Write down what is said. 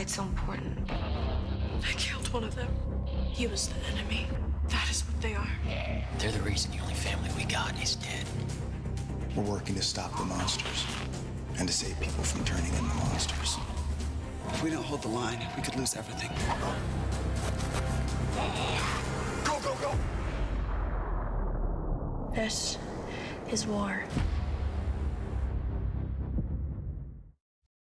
Why it's so important. I killed one of them. He was the enemy. That is what they are. They're the reason the only family we got is dead. We're working to stop the monsters and to save people from turning into monsters. If we don't hold the line, we could lose everything. Go, go, go! This is war.